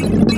you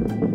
Bye.